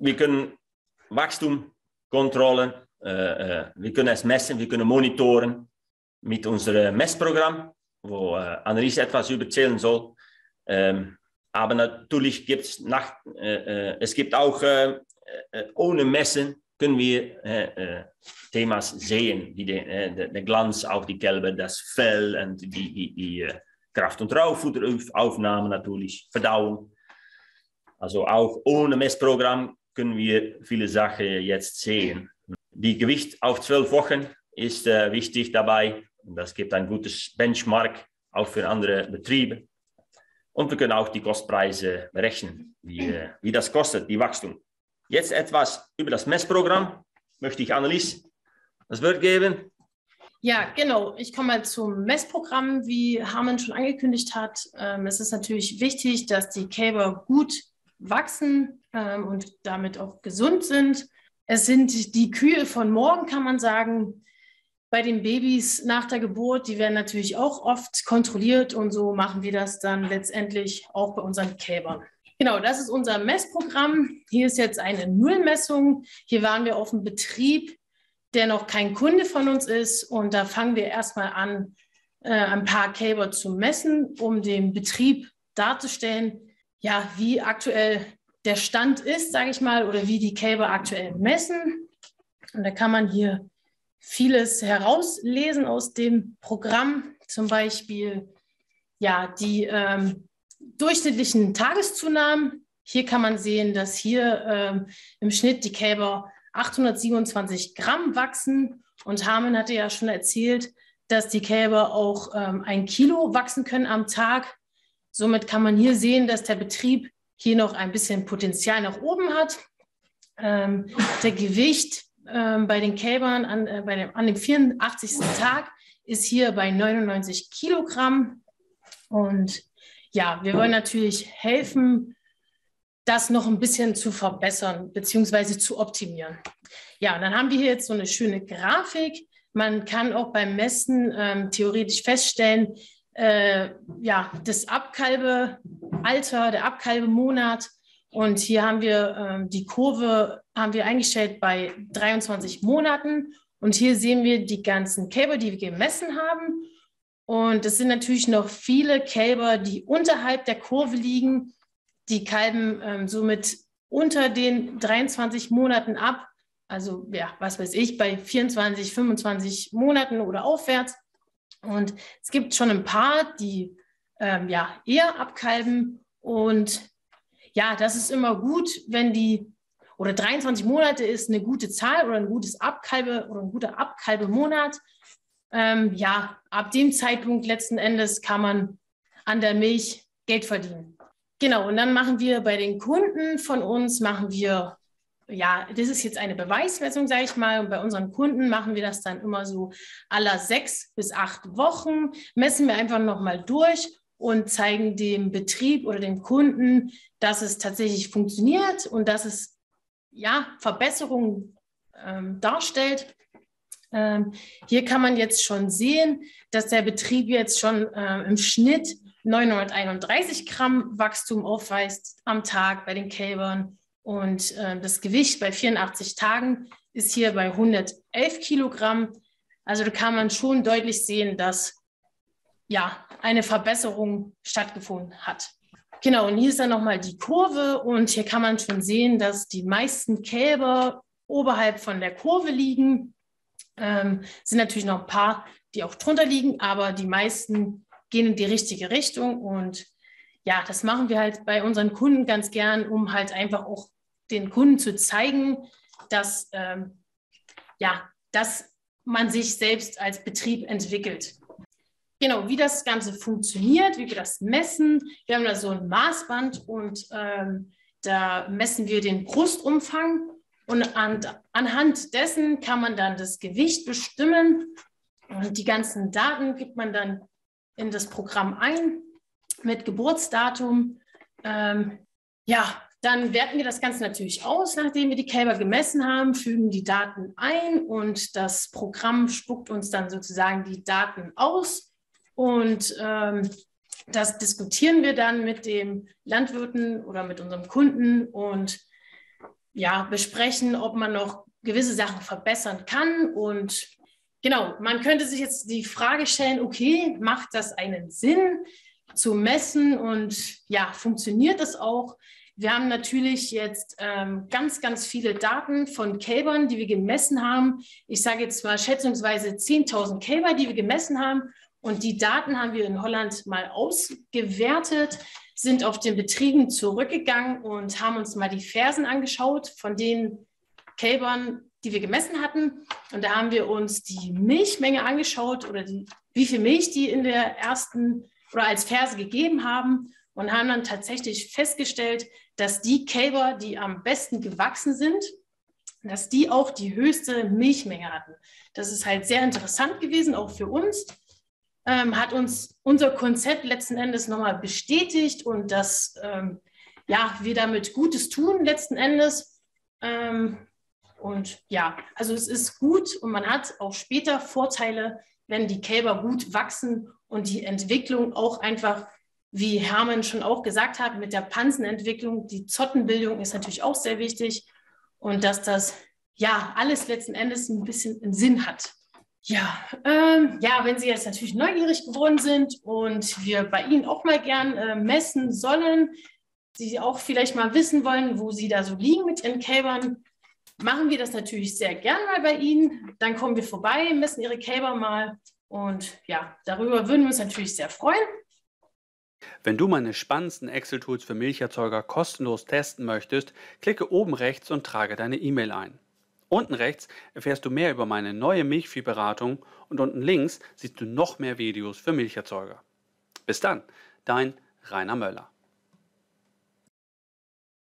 wir können Wachstum kontrollieren, äh, äh, wir können es messen, wir können monitoren mit unserem Messprogramm, wo äh, Annelies etwas überzählen soll. Aber natürlich gibt es es gibt auch ohne Messen können wir äh, Themas sehen, wie der, der, Glanz auf die Kälber, das Fell und die, die, die Kraft- und Raufutteraufnahme natürlich, Verdauung. Also auch ohne Messprogramm können wir viele Sachen jetzt sehen. Die Gewicht auf zwölf Wochen ist äh, wichtig dabei. Das gibt ein gutes Benchmark auch für andere Betriebe. Und wir können auch die Kostpreise berechnen, wie, äh, wie das kostet, die Wachstum. Jetzt etwas über das Messprogramm. Möchte ich Annelies das Wort geben. Ja, genau. Ich komme mal zum Messprogramm, wie Harman schon angekündigt hat. Ähm, es ist natürlich wichtig, dass die Kälber gut wachsen ähm, und damit auch gesund sind. Es sind die Kühe von morgen, kann man sagen. Bei den Babys nach der Geburt, die werden natürlich auch oft kontrolliert und so machen wir das dann letztendlich auch bei unseren Kälbern. Genau, das ist unser Messprogramm. Hier ist jetzt eine Nullmessung. Hier waren wir auf einem Betrieb, der noch kein Kunde von uns ist. Und da fangen wir erstmal an, äh, ein paar Kälber zu messen, um den Betrieb darzustellen, ja, wie aktuell der Stand ist, sage ich mal, oder wie die Kälber aktuell messen. Und da kann man hier vieles herauslesen aus dem Programm, zum Beispiel ja, die ähm, durchschnittlichen Tageszunahmen. Hier kann man sehen, dass hier ähm, im Schnitt die Kälber 827 Gramm wachsen. Und Harmen hatte ja schon erzählt, dass die Kälber auch ähm, ein Kilo wachsen können am Tag. Somit kann man hier sehen, dass der Betrieb hier noch ein bisschen Potenzial nach oben hat. Ähm, der Gewicht ähm, bei den Kälbern an, äh, bei dem, an dem 84. Tag ist hier bei 99 Kilogramm. Und ja, wir wollen natürlich helfen, das noch ein bisschen zu verbessern bzw. zu optimieren. Ja, und dann haben wir hier jetzt so eine schöne Grafik. Man kann auch beim Messen ähm, theoretisch feststellen, äh, ja, das Abkalbealter, der Abkalbemonat. Und hier haben wir ähm, die Kurve haben wir eingestellt bei 23 Monaten. Und hier sehen wir die ganzen Kälber, die wir gemessen haben. Und es sind natürlich noch viele Kälber, die unterhalb der Kurve liegen. Die kalben ähm, somit unter den 23 Monaten ab. Also ja, was weiß ich, bei 24, 25 Monaten oder aufwärts. Und es gibt schon ein paar, die ähm, ja eher abkalben. Und ja, das ist immer gut, wenn die oder 23 Monate ist eine gute Zahl oder ein gutes Abkalbe oder ein guter Abkalbemonat. Ähm, ja, ab dem Zeitpunkt letzten Endes kann man an der Milch Geld verdienen. Genau, und dann machen wir bei den Kunden von uns, machen wir ja, das ist jetzt eine Beweismessung, sage ich mal. Und bei unseren Kunden machen wir das dann immer so aller sechs bis acht Wochen. Messen wir einfach nochmal durch und zeigen dem Betrieb oder dem Kunden, dass es tatsächlich funktioniert und dass es ja Verbesserungen ähm, darstellt. Ähm, hier kann man jetzt schon sehen, dass der Betrieb jetzt schon äh, im Schnitt 931 Gramm Wachstum aufweist am Tag bei den Kälbern und äh, das Gewicht bei 84 Tagen ist hier bei 111 Kilogramm. Also da kann man schon deutlich sehen, dass ja eine Verbesserung stattgefunden hat. Genau, und hier ist dann nochmal die Kurve und hier kann man schon sehen, dass die meisten Kälber oberhalb von der Kurve liegen. Ähm, sind natürlich noch ein paar, die auch drunter liegen, aber die meisten gehen in die richtige Richtung und ja, das machen wir halt bei unseren Kunden ganz gern, um halt einfach auch den Kunden zu zeigen, dass, ähm, ja, dass man sich selbst als Betrieb entwickelt. Genau, wie das Ganze funktioniert, wie wir das messen. Wir haben da so ein Maßband und ähm, da messen wir den Brustumfang und an, anhand dessen kann man dann das Gewicht bestimmen und die ganzen Daten gibt man dann in das Programm ein mit Geburtsdatum. Ähm, ja, dann werten wir das Ganze natürlich aus, nachdem wir die Kälber gemessen haben, fügen die Daten ein und das Programm spuckt uns dann sozusagen die Daten aus. Und ähm, das diskutieren wir dann mit dem Landwirten oder mit unserem Kunden. Und ja, besprechen, ob man noch gewisse Sachen verbessern kann. Und genau, man könnte sich jetzt die Frage stellen, okay, macht das einen Sinn zu messen und ja, funktioniert das auch? Wir haben natürlich jetzt ähm, ganz, ganz viele Daten von Kälbern, die wir gemessen haben. Ich sage jetzt mal schätzungsweise 10.000 Kälber, die wir gemessen haben. Und die Daten haben wir in Holland mal ausgewertet, sind auf den Betrieben zurückgegangen und haben uns mal die Fersen angeschaut von den Kälbern, die wir gemessen hatten. Und da haben wir uns die Milchmenge angeschaut oder die, wie viel Milch die in der ersten oder als Ferse gegeben haben und haben dann tatsächlich festgestellt, dass die Kälber, die am besten gewachsen sind, dass die auch die höchste Milchmenge hatten. Das ist halt sehr interessant gewesen, auch für uns ähm, hat uns unser Konzept letzten Endes nochmal bestätigt und dass ähm, ja, wir damit Gutes tun letzten Endes. Ähm, und ja, also es ist gut und man hat auch später Vorteile, wenn die Kälber gut wachsen und die Entwicklung auch einfach, wie Hermann schon auch gesagt hat, mit der Pansenentwicklung, die Zottenbildung ist natürlich auch sehr wichtig und dass das ja alles letzten Endes ein bisschen einen Sinn hat. Ja, ähm, ja, wenn Sie jetzt natürlich neugierig geworden sind und wir bei Ihnen auch mal gern äh, messen sollen, Sie auch vielleicht mal wissen wollen, wo Sie da so liegen mit Ihren Kälbern, machen wir das natürlich sehr gern mal bei Ihnen. Dann kommen wir vorbei, messen Ihre Kälber mal und ja, darüber würden wir uns natürlich sehr freuen. Wenn du meine spannendsten Excel-Tools für Milcherzeuger kostenlos testen möchtest, klicke oben rechts und trage deine E-Mail ein. Unten rechts erfährst du mehr über meine neue Milchviehberatung und unten links siehst du noch mehr Videos für Milcherzeuger. Bis dann, dein Rainer Möller.